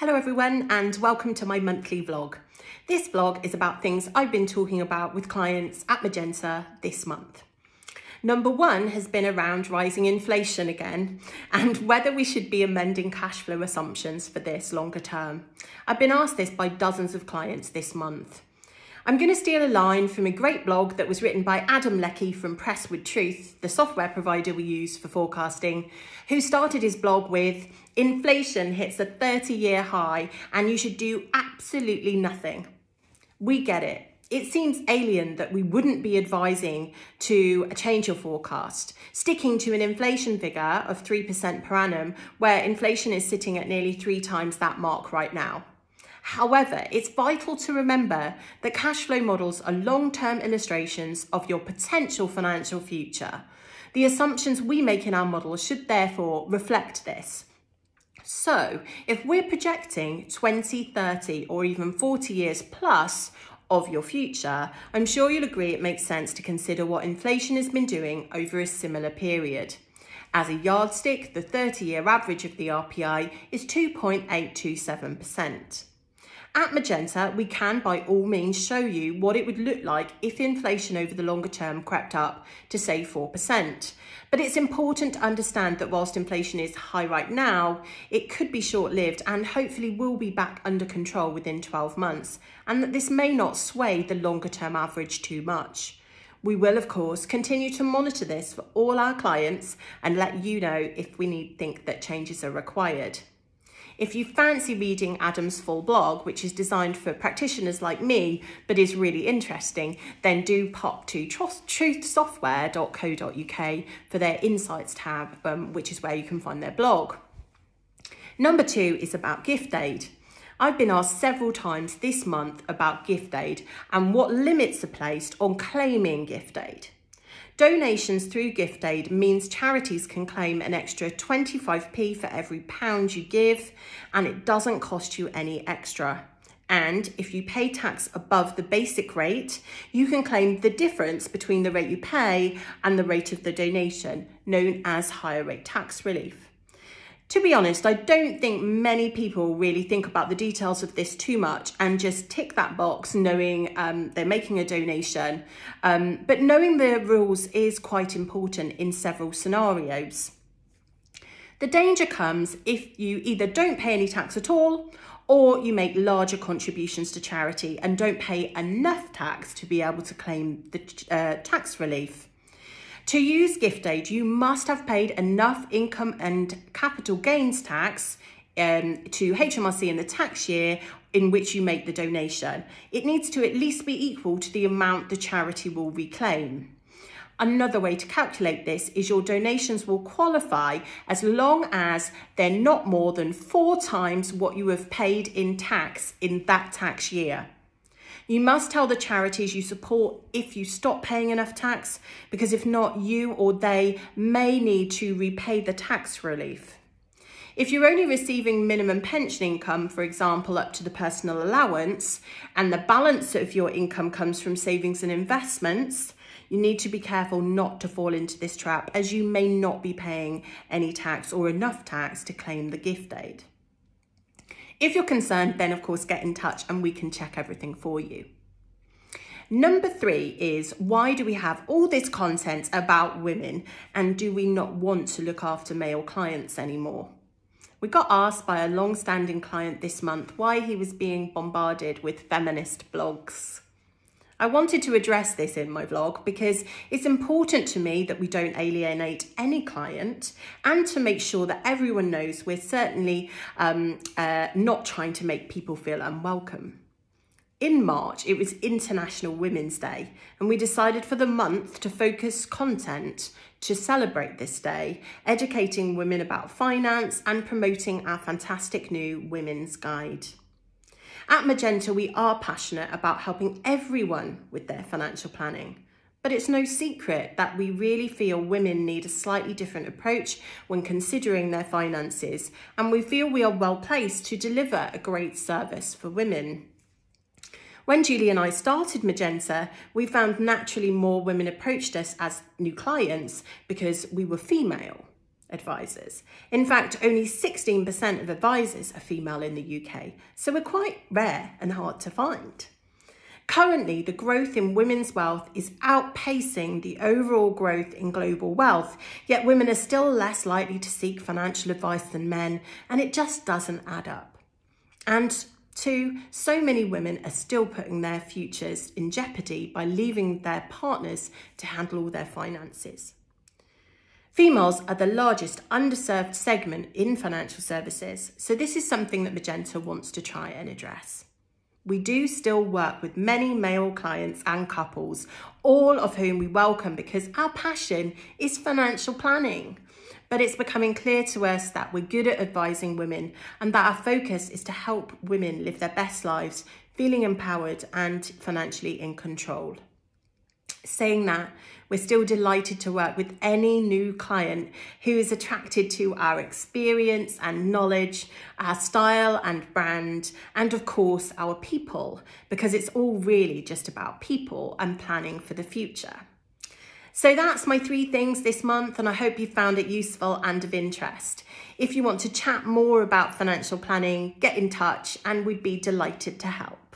Hello everyone and welcome to my monthly vlog. This vlog is about things I've been talking about with clients at Magenta this month. Number one has been around rising inflation again and whether we should be amending cash flow assumptions for this longer term. I've been asked this by dozens of clients this month. I'm going to steal a line from a great blog that was written by Adam Leckie from Press with Truth, the software provider we use for forecasting, who started his blog with Inflation hits a 30 year high and you should do absolutely nothing. We get it. It seems alien that we wouldn't be advising to change your forecast, sticking to an inflation figure of 3% per annum, where inflation is sitting at nearly three times that mark right now. However, it's vital to remember that cash flow models are long-term illustrations of your potential financial future. The assumptions we make in our models should therefore reflect this. So if we're projecting 20, 30 or even 40 years plus of your future, I'm sure you'll agree it makes sense to consider what inflation has been doing over a similar period. As a yardstick, the 30-year average of the RPI is 2.827%. At Magenta, we can by all means show you what it would look like if inflation over the longer term crept up to say 4%. But it's important to understand that whilst inflation is high right now, it could be short-lived and hopefully will be back under control within 12 months, and that this may not sway the longer term average too much. We will, of course, continue to monitor this for all our clients and let you know if we need think that changes are required. If you fancy reading Adam's full blog, which is designed for practitioners like me, but is really interesting, then do pop to truthsoftware.co.uk for their Insights tab, um, which is where you can find their blog. Number two is about gift aid. I've been asked several times this month about gift aid and what limits are placed on claiming gift aid. Donations through gift aid means charities can claim an extra 25p for every pound you give and it doesn't cost you any extra. And if you pay tax above the basic rate, you can claim the difference between the rate you pay and the rate of the donation, known as higher rate tax relief to be honest, I don't think many people really think about the details of this too much and just tick that box knowing um, they're making a donation. Um, but knowing the rules is quite important in several scenarios. The danger comes if you either don't pay any tax at all or you make larger contributions to charity and don't pay enough tax to be able to claim the uh, tax relief. To use gift aid, you must have paid enough income and capital gains tax um, to HMRC in the tax year in which you make the donation. It needs to at least be equal to the amount the charity will reclaim. Another way to calculate this is your donations will qualify as long as they're not more than four times what you have paid in tax in that tax year. You must tell the charities you support if you stop paying enough tax, because if not, you or they may need to repay the tax relief. If you're only receiving minimum pension income, for example, up to the personal allowance, and the balance of your income comes from savings and investments, you need to be careful not to fall into this trap as you may not be paying any tax or enough tax to claim the gift aid. If you're concerned, then of course get in touch and we can check everything for you. Number three is why do we have all this content about women and do we not want to look after male clients anymore? We got asked by a long-standing client this month why he was being bombarded with feminist blogs. I wanted to address this in my vlog because it's important to me that we don't alienate any client and to make sure that everyone knows we're certainly um, uh, not trying to make people feel unwelcome. In March, it was International Women's Day, and we decided for the month to focus content to celebrate this day, educating women about finance and promoting our fantastic new Women's Guide. At Magenta, we are passionate about helping everyone with their financial planning. But it's no secret that we really feel women need a slightly different approach when considering their finances, and we feel we are well placed to deliver a great service for women. When Julie and I started Magenta, we found naturally more women approached us as new clients because we were female. Advisors. In fact, only 16% of advisors are female in the UK, so we're quite rare and hard to find. Currently, the growth in women's wealth is outpacing the overall growth in global wealth, yet women are still less likely to seek financial advice than men, and it just doesn't add up. And two, so many women are still putting their futures in jeopardy by leaving their partners to handle all their finances. Females are the largest underserved segment in financial services, so this is something that Magenta wants to try and address. We do still work with many male clients and couples, all of whom we welcome because our passion is financial planning. But it's becoming clear to us that we're good at advising women and that our focus is to help women live their best lives, feeling empowered and financially in control. Saying that, we're still delighted to work with any new client who is attracted to our experience and knowledge, our style and brand, and of course, our people, because it's all really just about people and planning for the future. So that's my three things this month, and I hope you found it useful and of interest. If you want to chat more about financial planning, get in touch, and we'd be delighted to help.